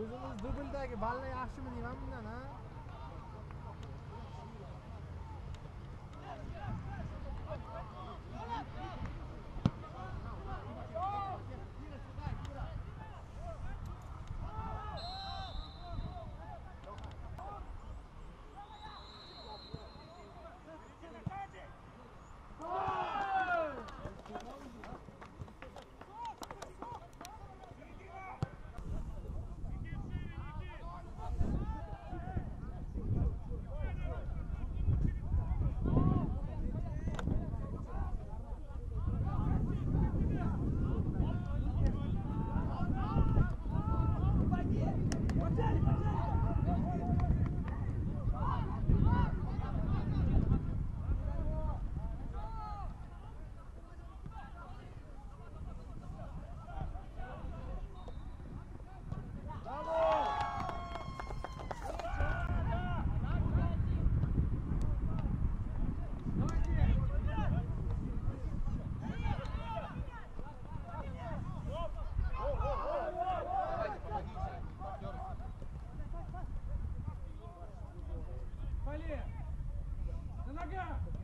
o'zimiz dubldagi balla yaxshimi deyman bundan a Yeah.